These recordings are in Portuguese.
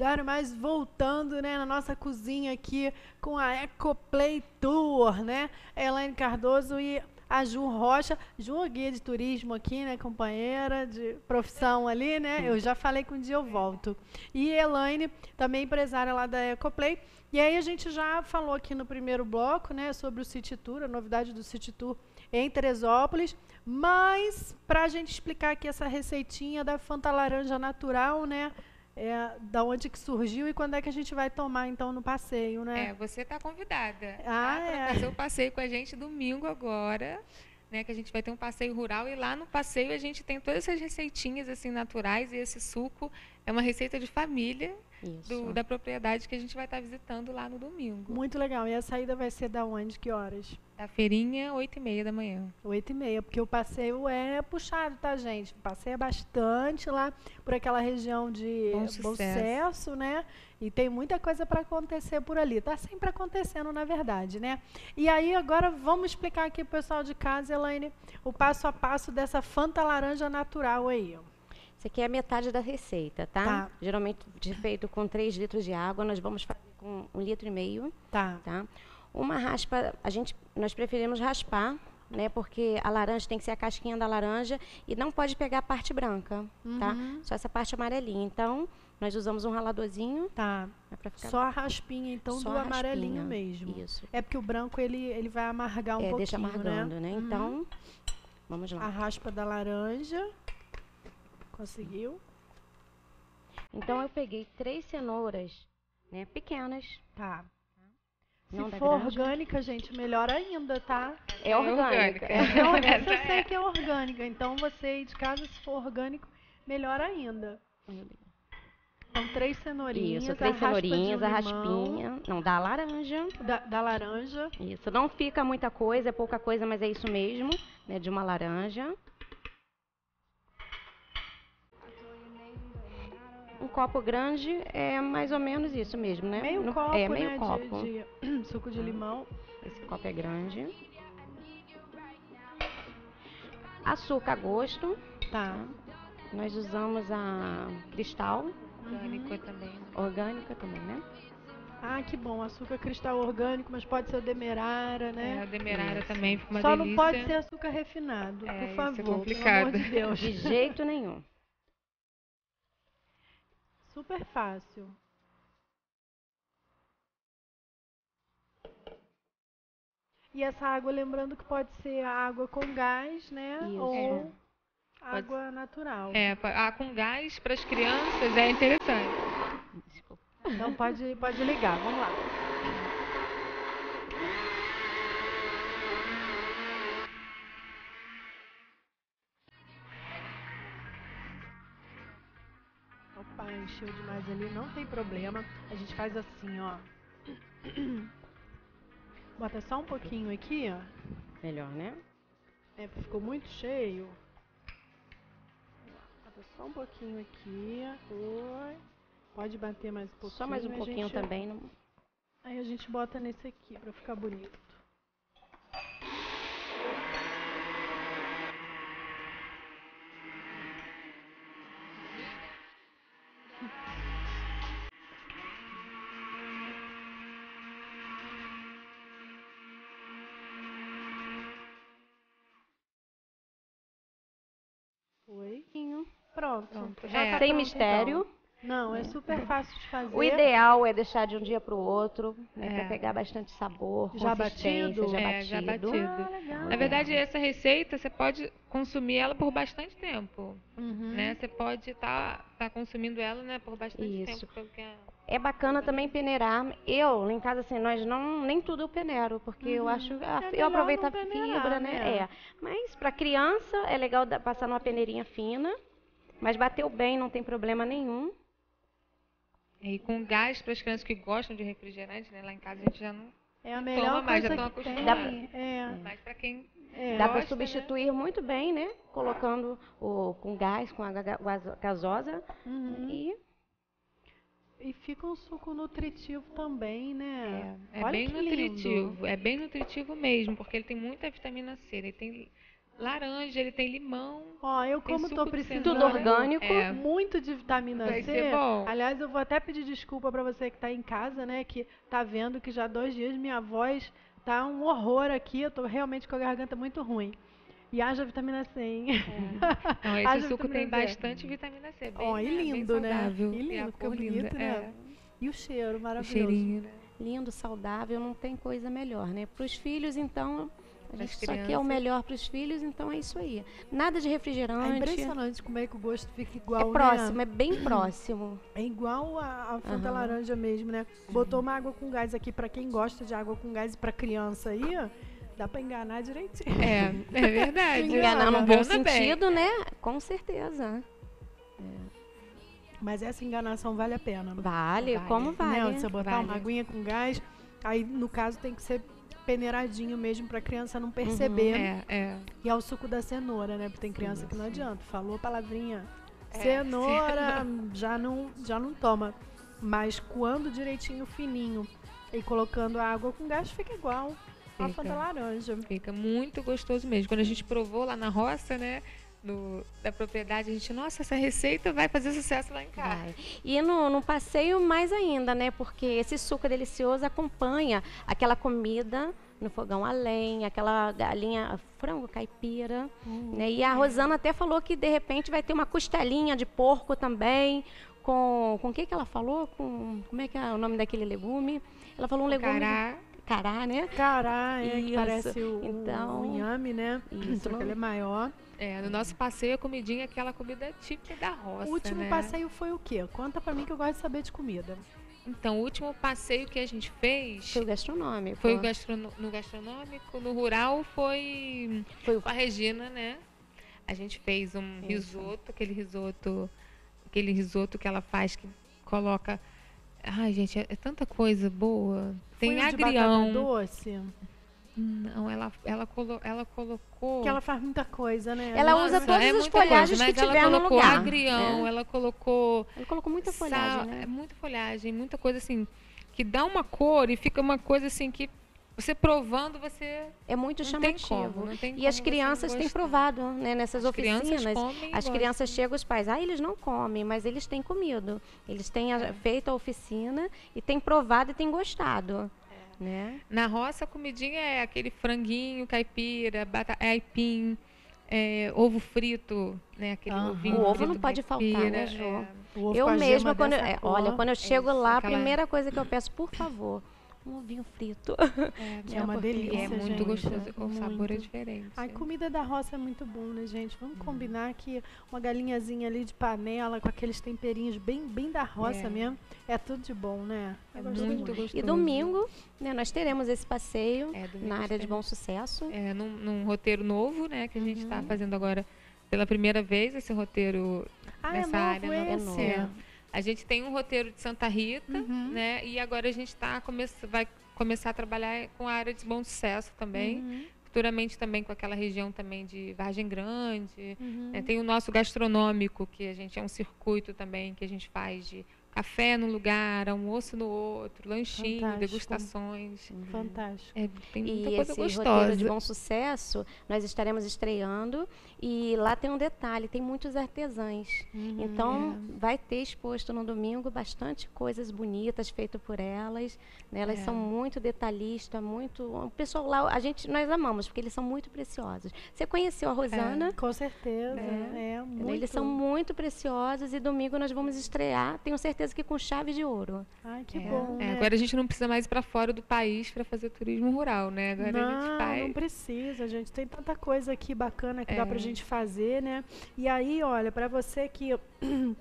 Diário voltando, né, na nossa cozinha aqui com a Ecoplay Tour, né? Elaine Cardoso e a Ju Rocha. Ju, guia de turismo aqui, né, companheira de profissão ali, né? Eu já falei que um dia eu volto. E Elaine, também empresária lá da Ecoplay. E aí a gente já falou aqui no primeiro bloco, né, sobre o City Tour, a novidade do City Tour em Teresópolis. Mas, para a gente explicar aqui essa receitinha da Fanta Laranja Natural, né? É, da onde que surgiu e quando é que a gente vai tomar, então, no passeio, né? É, você está convidada ah, tá, é. fazer o passeio com a gente domingo agora. Né, que a gente vai ter um passeio rural e lá no passeio a gente tem todas essas receitinhas assim naturais e esse suco é uma receita de família do, da propriedade que a gente vai estar visitando lá no domingo. Muito legal. E a saída vai ser da onde? Que horas? Da feirinha, 8 e meia da manhã. 8 e meia, porque o passeio é puxado, tá, gente? Passeia bastante lá por aquela região de Bom Bom Sucesso, Sucesso né? E tem muita coisa para acontecer por ali. Tá sempre acontecendo, na verdade, né? E aí, agora, vamos explicar aqui pro pessoal de casa, Elaine, o passo a passo dessa Fanta Laranja natural aí. Isso aqui é a metade da receita, tá? Tá. Geralmente feito com 3 litros de água, nós vamos fazer com um litro e meio, Tá. tá? Uma raspa, a gente, nós preferimos raspar, né? Porque a laranja tem que ser a casquinha da laranja e não pode pegar a parte branca, tá? Uhum. Só essa parte amarelinha. Então, nós usamos um raladorzinho Tá. né, ficar Só a raspinha, então, só do amarelinho mesmo. Isso. É porque o branco, ele, ele vai amargar um é, pouquinho, deixa amargando, né? Uhum. Então, vamos lá. A raspa da laranja. Conseguiu? Então, eu peguei três cenouras, né? Pequenas. Tá. Se Não for grande. orgânica, gente, melhor ainda, tá? É orgânica. orgânica. Então, essa eu sei é. que é orgânica. Então, você aí de casa, se for orgânico, melhor ainda. Então, três cenourinhas, Isso, a três raspa de cenourinhas, a limão, raspinha. Não, da laranja. Da, da laranja. Isso, não fica muita coisa, é pouca coisa, mas é isso mesmo, né? De uma laranja. Um copo grande é mais ou menos isso mesmo, né? Meio No- copo, É, meio né? copo. De, de suco de limão. Esse copo é grande. Açúcar a gosto. Tá. Nós usamos a cristal, Orgânico também. orgânica também, né? Ah, que bom. Açúcar cristal orgânico, mas pode ser o demerara, É, né? o demerara também fica uma Só delícia. não pode ser açúcar refinado, É, por isso é favor. Pelo complicado. amor de Deus. De jeito nenhum. Super fácil. E essa água, lembrando que pode ser água com gás, né? Isso. Ou Pode água natural. É, pa- ah, com gás para as crianças é interessante. Desculpa. Então pode, pode ligar, vamos lá. Encheu demais ali, não tem problema. A gente faz assim, ó. Bota só um pouquinho aqui, ó. Melhor, né? É, ficou muito cheio. Bota só um pouquinho aqui. Foi. Pode bater mais um pouquinho. Só mais um pouquinho gente- também. Não... Aí a gente bota nesse aqui pra ficar bonito. Foi. Pronto. Pronto. Já É. tá Sem pronto, mistério. então. Não, é super fácil de fazer. O ideal é deixar de um dia para o outro, né, É. para pegar bastante sabor, Já consistência, batido? já É, já batido. batido. Ah. Na verdade, essa receita você pode consumir ela por bastante tempo, Uhum. né? Você pode estar consumindo ela, né, por bastante Isso. tempo. a- É bacana também peneirar. Eu, lá em casa, assim, nós não nem tudo eu peneiro, porque eu Uhum. acho a- É eu aproveito a fibra, né? né? É. Mas para criança é legal passar numa peneirinha fina, mas bateu bem, não tem problema nenhum. E com gás para as crianças que gostam de refrigerante, né? Lá em casa a gente já não. É a Toma melhor mais, já coisa tão que tem. acostumados. É, Mas para quem é. Dá para né? substituir muito bem, né? Colocando o, com gás, com água gasosa Uhum. e E fica um suco nutritivo também, né? É, é Olha bem que lindo. nutritivo, é bem nutritivo mesmo, porque ele tem muita vitamina C, ele tem laranja, ele tem limão. Ó, eu como tô precisando tudo orgânico, é. muito de vitamina Vai C. ser bom. Aliás, eu vou até pedir desculpa para você que tá em casa, né, que tá vendo que já há dois dias minha voz tá um horror aqui, eu tô realmente com a garganta muito ruim. E haja vitamina C, hein? É. Não, esse suco tem C. bastante vitamina C. Bem, Ó, e né, bem lindo, né? saudável. E lindo, fica bonito, linda, né? é. E o cheiro O maravilhoso. cheirinho, né? lindo, saudável, não tem coisa melhor, né? Para os filhos, então, a gente só quer o crianças. melhor para os filhos, então é isso aí. Nada de É refrigerante. impressionante como é que o gosto fica igual, É né? próximo, é bem próximo. É igual a, a fruta Aham. laranja mesmo, né? Botou uma água com gás aqui pra quem gosta de água com gás e pra criança aí, ó, dá pra enganar direitinho. É, é verdade. Enganar no Engana, bom Engana bem. sentido, né? Com certeza. Mas essa enganação vale a pena. né? Vale, Vale. como vale. Né? Você botar uma Vale. aguinha com gás, aí no caso tem que ser peneiradinho mesmo pra criança não perceber. É, é. E é o suco da cenoura, né? Porque tem criança que não adianta. Falou a palavrinha É, cenoura, já não, já não toma. Mas coando direitinho fininho e colocando a água com gás, fica igual a Fica. Fanta laranja. Fica muito gostoso mesmo. Quando a gente provou lá na roça, né? Da propriedade, a gente, nossa, essa receita vai fazer sucesso lá em casa. Vai. E no, no passeio mais ainda, né? Porque esse suco delicioso acompanha aquela comida no fogão a lenha, aquela galinha, frango caipira, né? E a Rosana até falou que de repente vai ter uma costelinha de porco também, com com o que que ela falou? Com como é que é o nome daquele legume? Ela falou um legume Cará, cará, né? Cará, é que parece o, Então, o inhame, né? isso, Só que ele é maior. é, no nosso passeio, a comidinha é aquela comida típica da roça, o último né? passeio foi o quê? Conta pra mim que eu gosto de saber de comida. Então, o último passeio que a gente fez Foi o gastronômico. foi o gastrono- no gastronômico, no rural foi Foi o- com a Regina, né? A gente fez um Isso. risoto, aquele risoto, aquele risoto que ela faz que coloca Ai, gente, é, é tanta coisa boa. Tem foi agrião. doce. Não, ela, ela, colo, ela colocou. Que ela faz muita coisa, né? Ela Nossa, usa todas é as folhagens coisa, que tiver ela no colocou lugar, agrião, né? ela colocou Ele colocou muita sal- folhagem, né? é muita folhagem, muita coisa assim que dá uma cor e fica uma coisa assim que você provando você É muito não tem chamativo. como, não tem E as crianças têm provado, né, nessas As crianças oficinas. comem e as crianças gostam. chegam, os pais, ah, eles não comem, mas eles têm comido. Eles têm a- feito a oficina e têm provado e têm gostado. É. Né? Na roça, a comidinha é aquele franguinho, caipira, bata, é aipim, é, ovo frito, né? Aquele Aham. ovinho O ovo frito não pode faltar, caipira, né, Jo? é. O ovo eu mesma, quando, dessa é, olha, quando eu chego isso, lá, a aquela- primeira coisa que eu peço, por favor, um ovinho frito. É, É uma porque delícia, é muito gente. gostoso, o sabor é Muito. diferente. Ai, comida da roça é muito bom, né, gente? Vamos combinar que uma galinhazinha ali de panela com aqueles temperinhos bem, bem da roça É. mesmo. É tudo de bom, né? É gosto muito gostoso. E domingo, né, nós teremos esse passeio É, na área de bom sucesso. é, num, num roteiro novo, né, que a gente Uhum. está fazendo agora pela primeira vez, esse roteiro Ah, nessa é área. nova. esse? É novo. A gente tem um roteiro de Santa Rita, Uhum. né, e agora a gente tá come vai começar a trabalhar com a área de bom sucesso também, Uhum. futuramente também com aquela região também de Vargem Grande. Uhum. né, tem o nosso gastronômico, que a gente é um circuito também que a gente faz de café num lugar, almoço no outro, lanchinho, Fantástico. degustações. Fantástico. É, tem muita E coisa esse gostosa. roteiro de bom sucesso, nós estaremos estreando e lá tem um detalhe, tem muitos artesãos. Uhum. Então, vai ter exposto no domingo bastante coisas bonitas feitas por elas. né? Elas É. são muito detalhistas, muito. O pessoal lá, a gente, nós amamos, porque eles são muito preciosos. Você conheceu a Rosana? Com certeza. É. É, muito. Eles são muito preciosos e domingo nós vamos estrear, tenho certeza que com chave de ouro. Ai, que É, bom. é, né? agora a gente não precisa mais ir para fora do país para fazer turismo rural, né? Agora a não, gente vai. não precisa, gente. Tem tanta coisa aqui bacana que dá É. pra gente fazer, né? E aí, olha, pra você que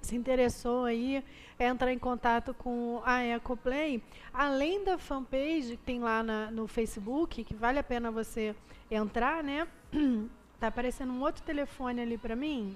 se interessou aí, é entrar em contato com a EcoPlay, além da fanpage que tem lá na- no Facebook, que vale a pena você entrar, né? Tá aparecendo um outro telefone ali pra mim.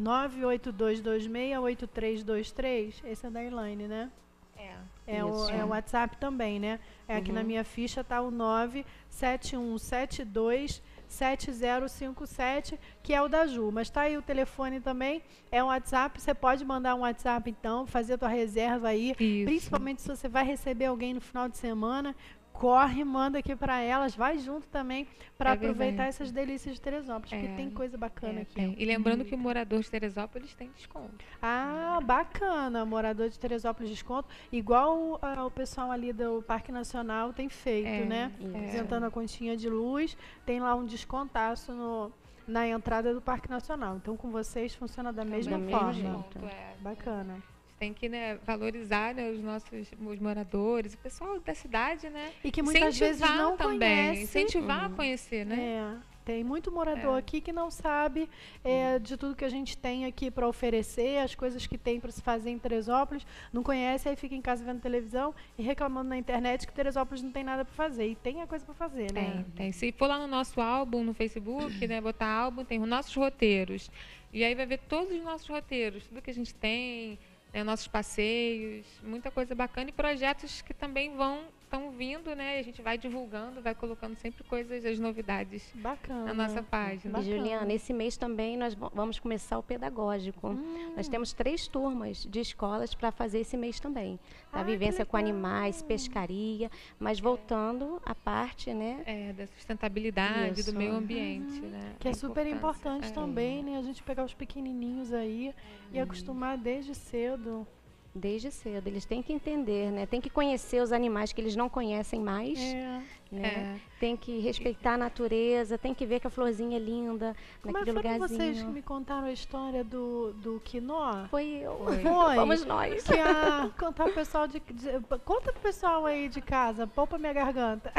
982268323. Esse é da Elaine, né? É. É o, Isso. é o WhatsApp também, né? É aqui na Uhum. minha ficha tá o 971727057, que é o da Ju. Mas tá aí o telefone também, é um WhatsApp. Você pode mandar um WhatsApp então, fazer a tua reserva aí. Isso. Principalmente se você vai receber alguém no final de semana. Corre, manda aqui para elas, vai junto também para é aproveitar essas delícias de Teresópolis, é. porque tem coisa bacana é, aqui. E lembrando que o morador de Teresópolis tem desconto. Ah, bacana, morador de Teresópolis desconto, igual uh, o pessoal ali do Parque Nacional tem feito, é, né? Apresentando a continha de luz, tem lá um descontaço no na entrada do Parque Nacional. Então, com vocês funciona da mesma forma. Jeito, é. Bacana tem que né, valorizar né, os nossos os moradores, o pessoal da cidade, né? E que muitas incentivar vezes não também, conhece. incentivar uhum. a conhecer, né? É. Tem muito morador é. aqui que não sabe é, de tudo que a gente tem aqui para oferecer, as coisas que tem para se fazer em Teresópolis, não conhece, aí fica em casa vendo televisão e reclamando na internet que Teresópolis não tem nada para fazer. E tem a coisa para fazer, né? Tem, tem. Se for lá no nosso álbum, no Facebook, né, botar álbum, tem os nossos roteiros. E aí vai ver todos os nossos roteiros, tudo que a gente tem, né, nossos passeios, muita coisa bacana e projetos que também vão estão vindo, né? A gente vai divulgando, vai colocando sempre coisas, as novidades Bacana. na nossa página. E Juliana, esse mês também nós vamos começar o pedagógico. Hum. Nós temos três turmas de escolas para fazer esse mês também. Da ah, vivência com animais, pescaria, mas voltando à parte, né? É, da sustentabilidade, Isso. do meio ambiente, uhum. né? Que é super importante é. também, né? A gente pegar os pequenininhos aí e acostumar desde cedo Desde cedo. Eles têm que entender, né? Tem que conhecer os animais que eles não conhecem mais. É. Né? É. Tem que respeitar a natureza, tem que ver que a florzinha é linda Como naquele lugarzinho. vocês que me contaram a história do, do quinó? Foi eu. Foi. Foi. Fomos nós. Que a, contar o pessoal de, de, Conta pro pessoal aí de casa, poupa minha garganta.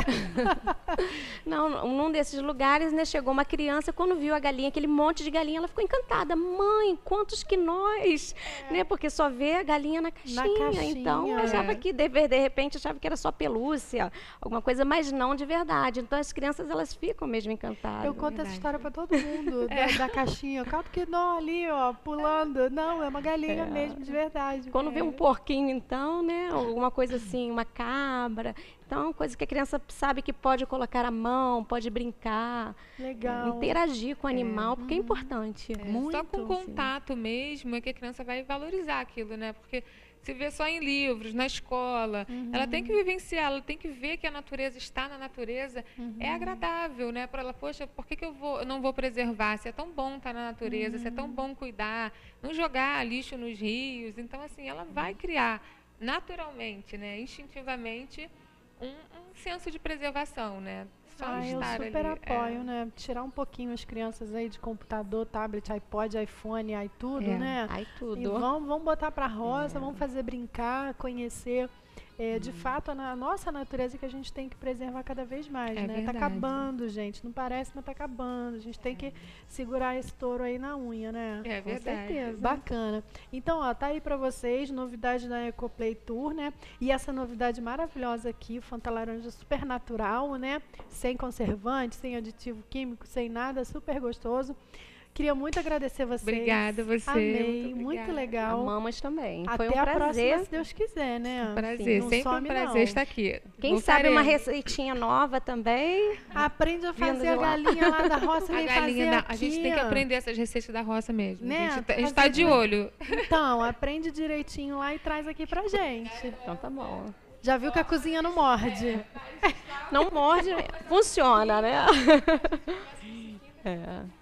Não, num desses lugares, né, chegou uma criança, quando viu a galinha, aquele monte de galinha, ela ficou encantada. Mãe, quantos quinós! É. Né, porque só vê a galinha na caixinha. Na caixinha então, achava que, de, de repente, achava que era só pelúcia, alguma coisa, mas não de verdade. Então as crianças elas ficam mesmo encantadas. Eu conto essa história para todo mundo é. da, da, caixinha. Caldo que não ali, ó, pulando. Não, é uma galinha é. mesmo, de verdade. Quando é. vê um porquinho, então, né? Alguma coisa assim, uma cabra. Então, coisa que a criança sabe que pode colocar a mão, pode brincar. Legal. Interagir com o animal, é. porque é importante. É. Muito. Só com contato mesmo é que a criança vai valorizar aquilo, né? Porque se vê só em livros, na escola. Uhum. Ela tem que vivenciar, ela tem que ver que a natureza está na natureza. Uhum. É agradável, né? Para ela, poxa, por que, que eu, vou, eu não vou preservar? Se é tão bom estar na natureza, uhum. se é tão uhum. bom cuidar, não jogar lixo nos rios. Então, assim, ela vai criar naturalmente, né? instintivamente, um, um senso de preservação, né? Só ah, eu super ali, apoio, é. né? Tirar um pouquinho as crianças aí de computador, tablet, iPod, iPhone, aí tudo, é, né? Aí tudo. E vamos, vamos botar para roça, é. vamos fazer brincar, conhecer é, de fato, a, nossa natureza que a gente tem que preservar cada vez mais, é né? Está acabando, gente. Não parece, mas está acabando. A gente tem que segurar esse touro aí na unha, né? É Com verdade. certeza. Bacana. Então, ó, tá aí para vocês, novidade da Ecoplay Tour, né? E essa novidade maravilhosa aqui, Fanta Laranja super natural, né? Sem conservante, sem aditivo químico, sem nada, super gostoso. Queria muito agradecer vocês. Obrigada você. Amei, muito, muito legal. Amamos também. Até Foi um a prazer. próxima, se Deus quiser, né? Prazer, Sim, sempre um prazer não. estar aqui. Quem sabe uma receitinha nova também. Aprende a fazer a galinha lá da roça, a galinha da, A gente tem que aprender essas receitas da roça mesmo. Né? A gente está tá de olho. Então, aprende direitinho lá e traz aqui pra gente. Então tá bom. Já viu que a cozinha não morde? Não morde, funciona, né? É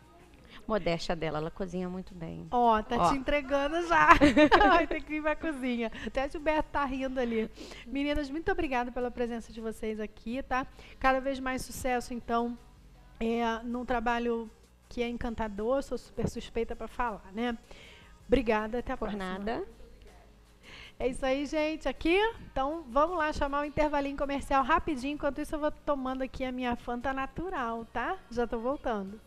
modéstia dela, ela cozinha muito bem. Ó, oh, tá Ó. te entregando já. Vai ter que vir pra cozinha. Até o Gilberto tá rindo ali. Meninas, muito obrigada pela presença de vocês aqui, tá? Cada vez mais sucesso, então, é, num trabalho que é encantador, sou super suspeita para falar, né? Obrigada, até a Por próxima. nada. É isso aí, gente, aqui. Então, vamos lá chamar o intervalinho comercial rapidinho. Enquanto isso, eu vou tomando aqui a minha Fanta natural, tá? Já tô voltando.